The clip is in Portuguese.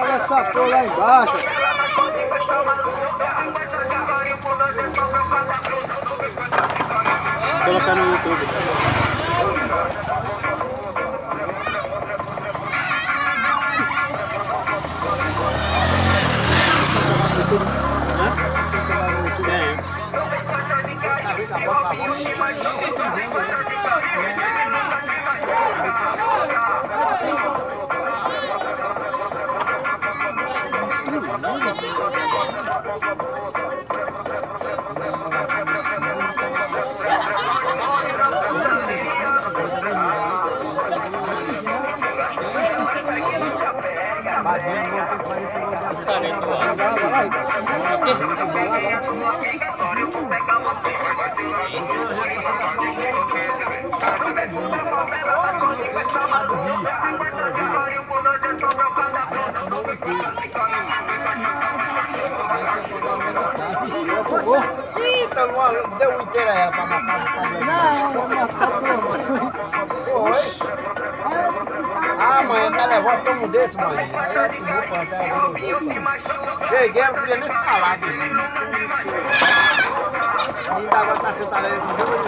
Olha essa porra lá embaixo. Colocar no YouTube. É. É. Estarei do lado. Essa madrugada Eita, não deu um inteiro aí pra matar o Não, vou matar Foi? Ah, mãe, tá levando como desse, mãe. Tudo, Cheguei, não podia nem falar. Ainda agora tá sentado aí, não deu